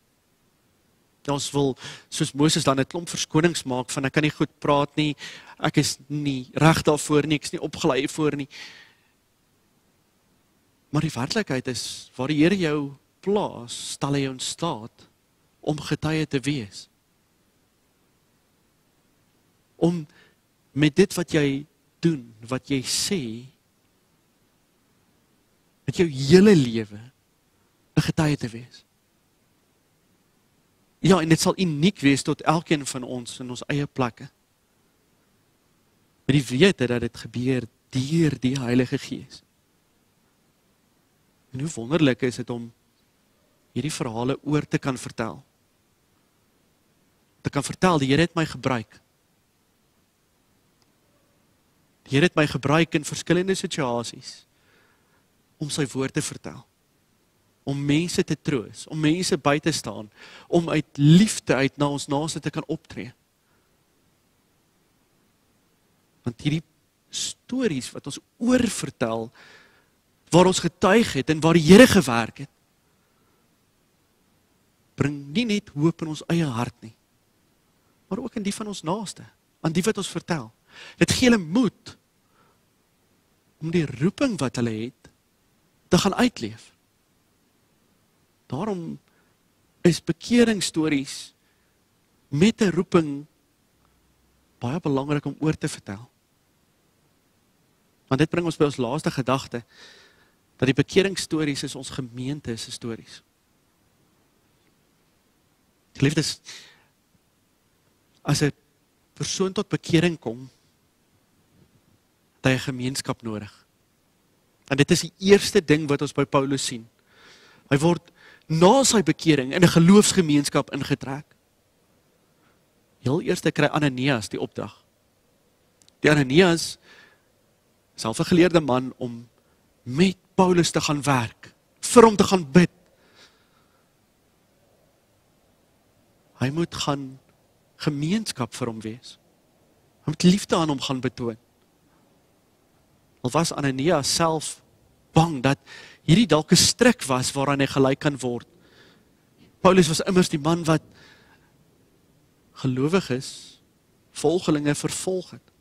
Ons wil soos Moses dan 'n klomp verskonings maak van ek kan nie goed praat nie. Ek is nie reg daarvoor nie. Ek is nie opgelei hiervoor nie. Maar die werklikheid is waar die Here jou plaas, stel hy jou in staat om getuie te wees. Om met dit wat jy doen, wat jy sê, met jou hele lewe 'n getuie te wees. Ja, en dit sal uniek wees tot elkeen van ons in ons eie plekke. Met die wete dat dit gebeur deur die Heilige Gees. En hoe wonderlik is dit om hierdie verhale oor te kan vertel. Te kan vertel die Here het my gebruik. Die Here het my gebruik in verskillende situasies om sy woord te vertel om mense te troos, om mense by te staan, om uit liefde uit na ons naaste te kan optree. Want hierdie stories wat ons oorvertel waar ons getuig het en waar die Here gewerk het bring nie net hoop in ons eie hart nie maar ook in die van ons naaste aan die wat ons vertel dit gee hulle moed om die roeping wat hulle het te gaan uitleef Daarom is bekeringsstories met 'n roeping baie belangrik om oor te vertel. Want dit bring ons by ons laaste gedagte dat die bekeringsstories is ons gemeente se stories. Geliefdes, as 'n persoon tot bekering kom, het hy 'n gemeenskap nodig. En dit is die eerste ding wat ons by Paulus sien. Hy word na sy bekering in 'n geloofsgemeenskap ingetrek. Heel eers kry Ananias die opdrag. Die Ananias self 'n geleerde man om met Paulus te gaan werk, vir hom te gaan bid. Hy moet gaan gemeenskap vir hom wees. Hy moet liefde aan hom gaan betoon. Al was Ananias self bang dat hierdie dalk 'n stryk was waaraan hy gelyk kan word. Paulus was immers die man wat gelowig is, volgelinge vervolg het.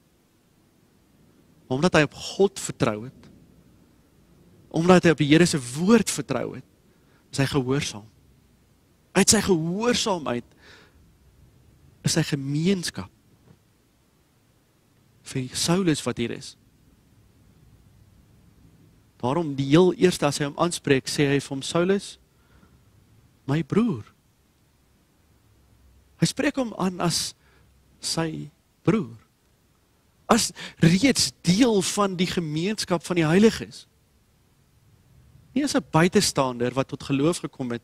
Omdat hy op God vertrou het, omdat hy op die Here se woord vertrou het, is hy gehoorsaam. Uit sy gehoorsaamheid is sy gemeenskap vir Saulus wat hier is. Daarom die heel eerste as hy hom aanspreek, sê hy vir hom Saulus, my broer. Hy spreek hom aan as sy broer. As reeds deel van die gemeenskap van die heiliges. Nie as 'n buitestander wat tot geloof gekom het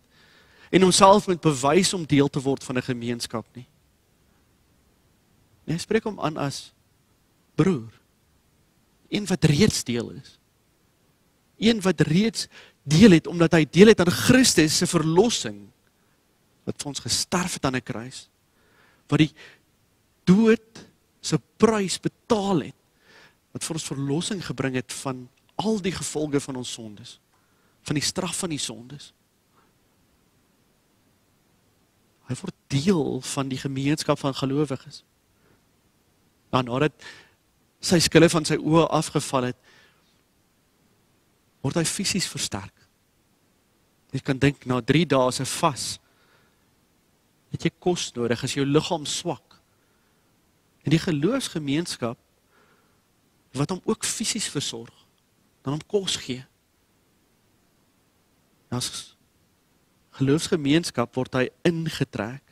en homself moet bewys om deel te word van 'n gemeenskap nie. Nee, hy spreek hom aan as broer. Een wat reeds deel is. Een wat reeds deel het omdat hy deel het aan Christus se verlossing wat vir ons gesterf het aan 'n kruis. Wat die dood se prys betaal het wat vir ons verlossing gebring het van al die gevolge van ons sondes van die straf van die sondes hy word deel van die gemeenskap van gelowiges dan nadat sy skille van sy oë afgeval het word hy fisies versterk jy kan dink na 3 dae se vas het jy kos nodig as jou liggaam swak En die geloofsgemeenskap wat hom ook fisies versorg, dan hom kos gee. As geloofsgemeenskap word hy ingetrek.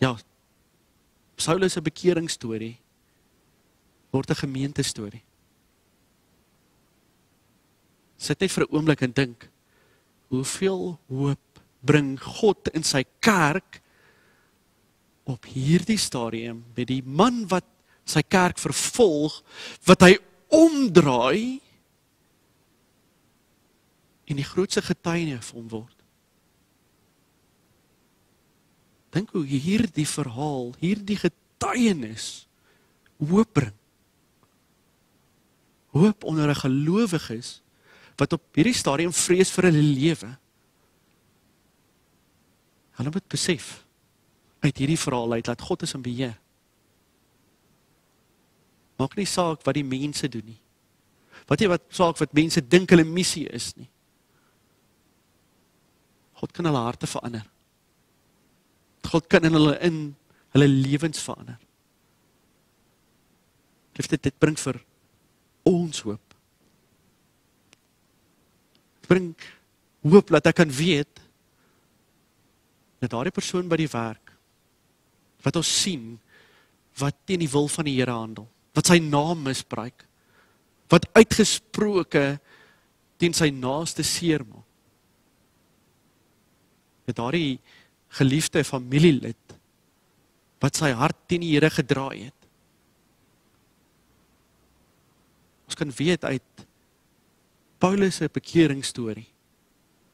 Ja. Saulus se bekeringsstorie word 'n gemeente storie. Sit net vir 'n oomblik en dink hoeveel hoop bring God in sy kerk op hierdie stadium met die man wat sy kerk vervolg wat hy omdraai en die grootste getuienis vir hom word. Dink hoe hierdie verhaal, hierdie getuienis hoop bring. Hoop onder 'n gelowiges wat op hierdie stadium vrees vir hulle lewe. Hulle moet besef uit hierdie verhaal uit dat God is in beheer. Maak nie saak wat die mense doen nie. Wat jy wat saak wat mense dink hulle missie is nie. God kan hulle harte verander. God kan in hulle in hulle lewens verander. Dit dit bring vir ons hoop. Bring hoop dat ek kan weet dat daardie persoon by die werk wat ons sien wat teen die wil van die Here handel, wat sy naam misbruik, wat uitgesproke teen sy naaste seermaak. Met daardie geliefde familielid wat sy hart teen die Here gedraai het. Ons kan weet uit Paulus se bekeringsstorie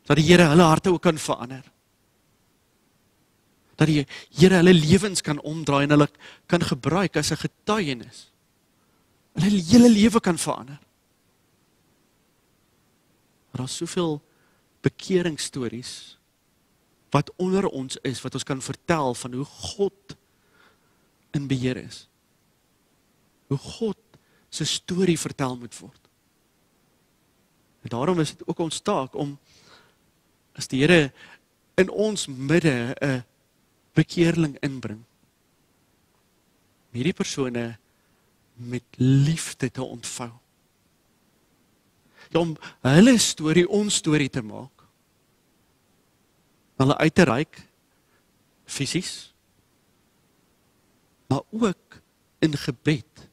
dat die Here hulle harte ook kan verander dat die Here hulle lewens kan omdraai en hulle kan gebruik as 'n getuienis. Hulle hele lewe kan verander. Daar's soveel bekeringsstories wat onder ons is wat ons kan vertel van hoe God in beheer is. Hoe God se storie vertel moet word. En daarom is dit ook ons taak om as die Here in ons midde 'n bekeerling inbring. Hierdie persone met liefde te ontvou. Ja, om hulle storie ons storie te maak. Hulle uit te reik fisies maar ook in gebed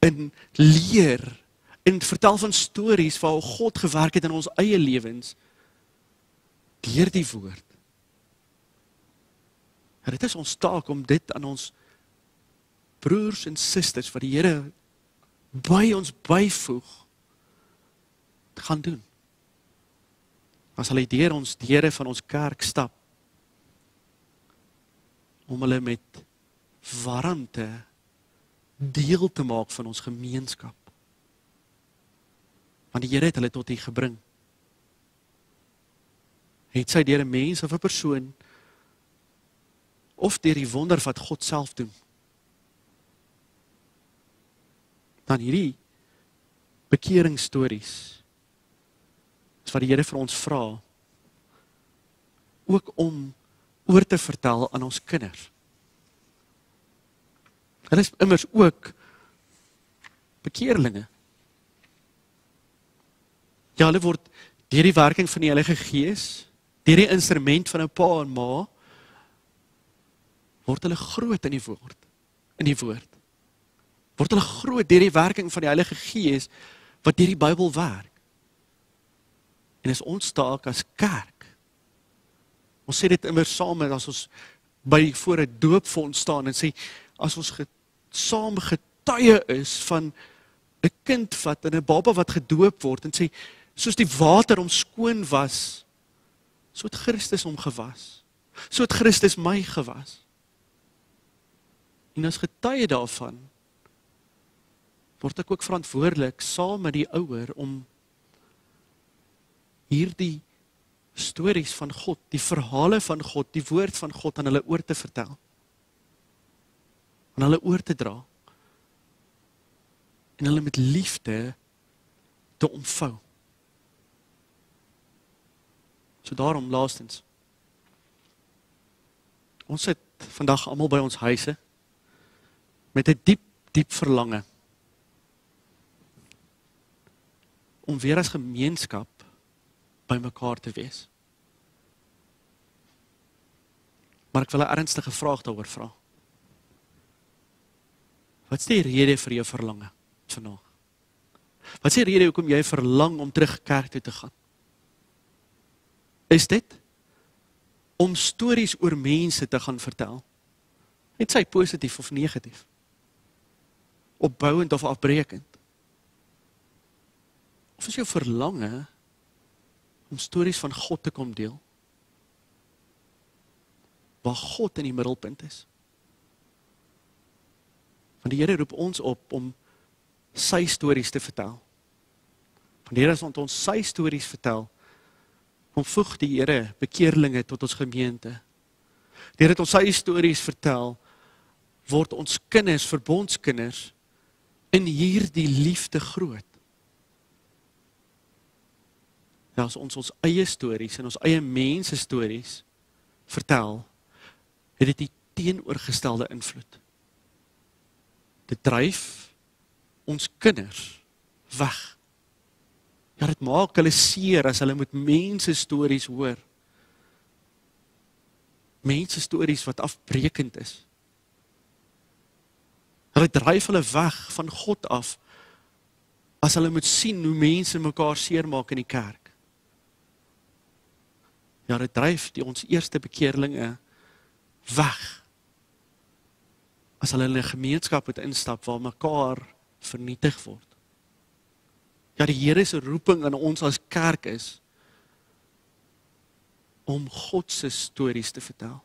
in leer en vertel van stories waar God gewerk het in ons eie lewens deur die woord En dit is ons taak om dit aan ons broers en susters wat die Here by ons byvoeg te gaan doen. As hulle deur ons deure van ons kerk stap om hulle met warmte deel te maak van ons gemeenskap. Want die Here het hulle tot hier gebring. Het sy deur 'n mens of 'n persoon of deur die wonder wat God self doen. Dan hierdie bekeringsstories. Wat die Here vir ons vra. Ook om oor te vertel aan ons kinders. Hulle is immers ook bekeerlinge. Ja, hulle word deur die werking van die Heilige Gees, deur die instrument van 'n pa en ma word hulle groot in die woord, in die woord. Word hulle groot deur die werking van die Heilige Gees wat deur die Bybel werk. En is ons taak as kerk. Ons sê dit immer saam as ons by voor 'n doopfonds staan en sê as ons ge, saam getuie is van 'n kind wat en 'n baba wat gedoop word en sê soos die water om skoon was, so het Christus hom gewas. So het Christus my gewas. En as getuie daarvan word ek ook verantwoordelik saam met die ouer om hierdie stories van God, die verhale van God, die woord van God aan hulle oor te vertel. aan hulle oor te dra. En hulle met liefde te omvou. So daarom laastens. Ons sit vandag almal by ons huise met 'n diep diep verlange om weer as gemeenskap by mekaar te wees. Maar ek wil 'n ernstige vraag daaroor vra. Wat is die rede vir jou verlange vanaand? Wat is die rede hoekom jy verlang om terug kerk toe te gaan? Is dit om stories oor mense te gaan vertel? Net sy positief of negatief? Opbouend of afbreekend? Of is jou verlange om stories van God te kom deel? Waar God in die middelpunt is. Want die Here roep ons op om sy stories te vertel. Wanneer ons ons sy stories vertel, kom voeg die Here bekeerlinge tot ons gemeente. Deurdat ons sy stories vertel, word ons kinders verbondskinders in hierdie liefde groot. As ons ons eie stories en ons eie mense stories vertel, het dit die teenoorgestelde invloed. Dit dryf ons kinders weg. Ja, dit maak hulle seer as hulle met mense stories hoor. Mense stories wat afbreekend is. Hulle dryf hulle weg van God af as hulle moet sien hoe mense mekaar seermaak in die kerk. Ja, dit dryf die ons eerste bekeerlinge weg. As hulle in 'n gemeenskap moet instap waar mekaar vernietig word. Ja, die Here se roeping aan ons as kerk is om God se stories te vertel.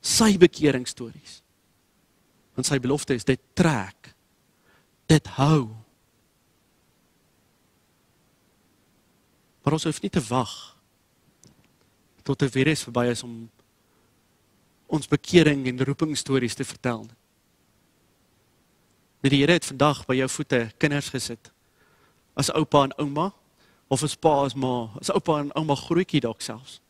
Sy bekeringsstories. Want sy belofte is dit trek. Dit hou. Maar ons hoef nie te wag tot weer eens verby is om ons bekering en roeping stories te vertel. Net die Here het vandag by jou voete kinders gesit. As oupa en ouma of as pa as ma, as oupa en ouma grootjie dalk selfs.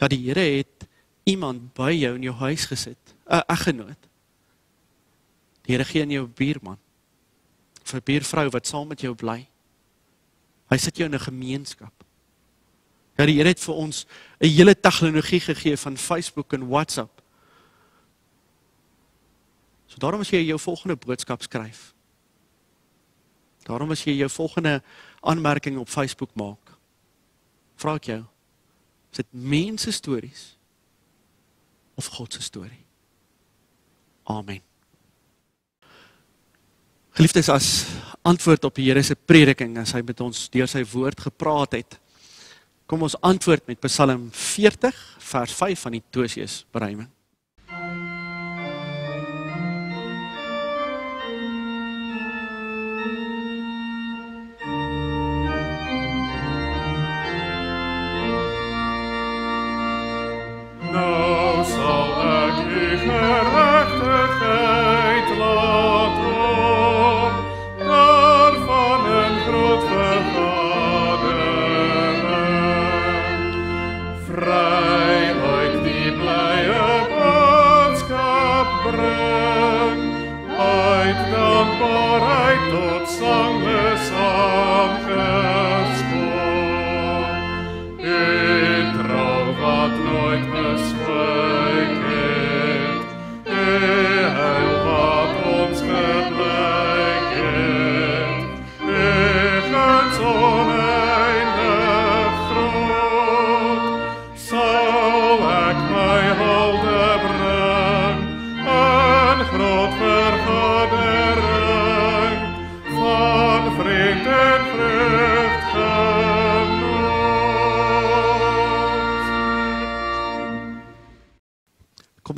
Ja, die Here het iemand by jou in jou huis gesit, 'n eggenoot. Die Here gee aan jou buurman, vir 'n buurvrou wat saam met jou bly. Hy sit jou in 'n gemeenskap. Ja, die Here het vir ons 'n hele tegnologie gegee van Facebook en WhatsApp. So daarom as jy jou volgende boodskap skryf. Daarom as jy jou volgende aanmerking op Facebook maak. Vra ek jou, is dit mense stories of God se storie? Amen. Geliefdes, as antwoord op die Here se prediking as hy met ons deur sy woord gepraat het, Kom ons antwoord met Psalm 40 vers 5 van die Tosius bereiming.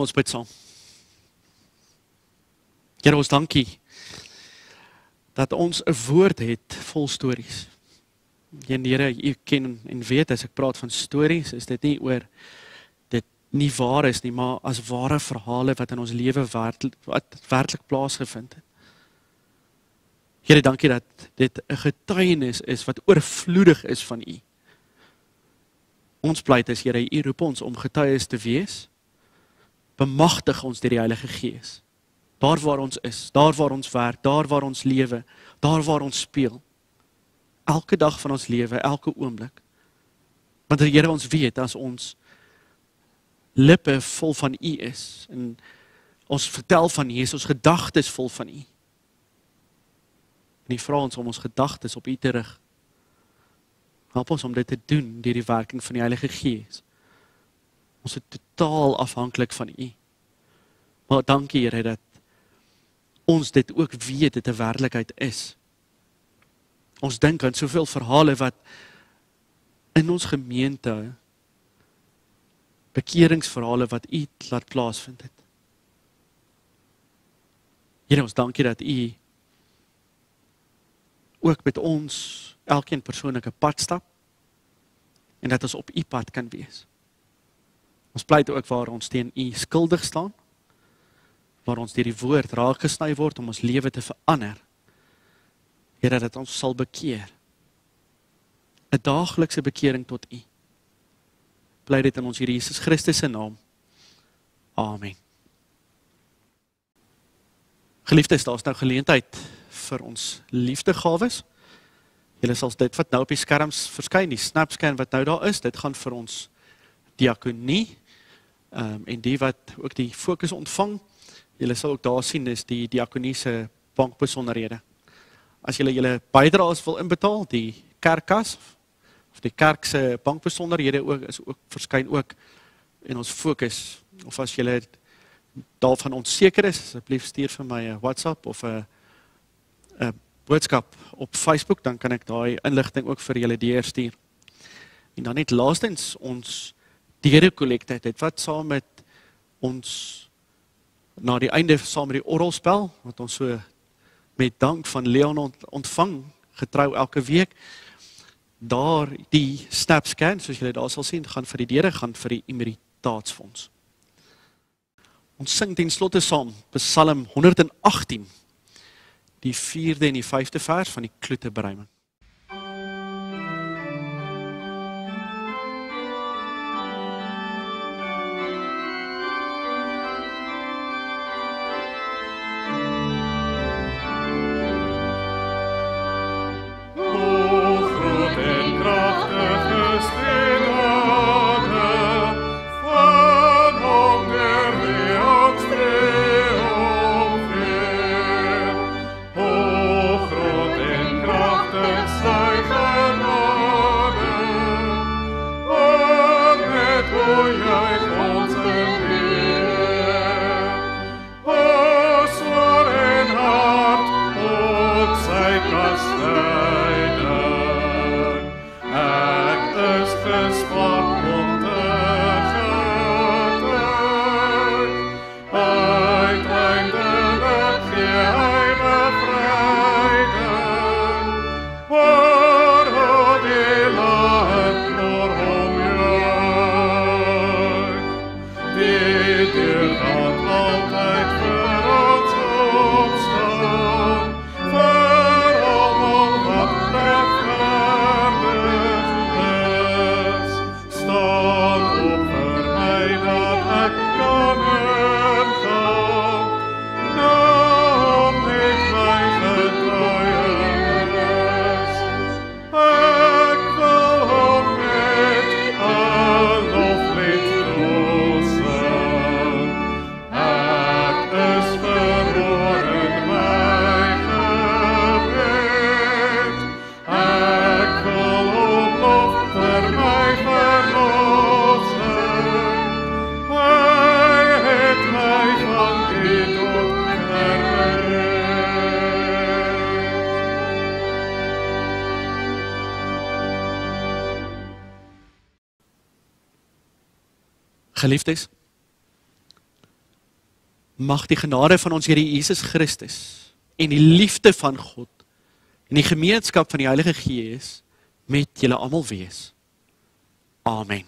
Ons bid saam. Here ons dankie dat ons 'n woord het vol stories. En Here, u ken en weet as ek praat van stories, is dit nie oor dit nie waar is nie, maar as ware verhale wat in ons lewe werklik wat werklik plaasgevind het. Here, dankie dat dit 'n getuienis is wat oorvloedig is van u. Ons pleit is Here, u roep ons om getuies te wees. Bemagtig ons deur die Heilige Gees daar waar ons is, daar waar ons werk, daar waar ons lewe, daar waar ons speel. Elke dag van ons lewe, elke oomblik. Want die Here ons weet as ons lippe vol van U is en ons vertel van Jesus, ons gedagtes vol van U. En U vra ons om ons gedagtes op U te rig. Help ons om dit te doen deur die werking van die Heilige Gees. Ons is totaal afhanklik van U. Maar dankie Here dat ons dit ook weet dit 'n werklikheid is. Ons dink aan soveel verhale wat in ons gemeente bekeringsverhale wat U laat plaasvind het. Here ons dankie dat U ook met ons elkeen persoonlike pad stap en dat ons op U pad kan wees. Ons pleit ook waar ons teen U skuldig staan waar ons deur die woord raak gesny word om ons lewe te verander. Here dat ons sal bekeer. 'n Daaglikse bekering tot U. Bly dit in ons Here Jesus Christus se naam. Amen. Geliefdes, daar's nou geleentheid vir ons liefdegawes. Julle sal dit wat nou op die skerms verskyn, die snapscan wat nou daar is, dit gaan vir ons diakonie. Ehm um, en die wat ook die fokus ontvang, Julle sal ook daar sien is die diakoniese bankbesonderhede. As julle julle bydraes wil inbetaal, die kerkkas of die kerk se bankbesonderhede ook is ook verskyn ook en ons fokus of as julle daarvan onseker is, asseblief stuur vir my 'n WhatsApp of 'n 'n boodskap op Facebook, dan kan ek daai inligting ook vir julle deurstuur. En dan net laastens ons diere kollekte, dit wat saam met ons na die einde saam met die orgelspel wat ons so met dank van Leon ontvang getrou elke week daar die snap scan soos julle daar sal sien gaan vir die deure gaan vir die emeritaatsfonds. Ons sing ten slotte saam Psalm 118 die 4de en die 5de vers van die Kloete Breiming. Mag die genade van ons Here Jesus Christus en die liefde van God en die gemeenskap van die Heilige Gees met julle almal wees. Amen.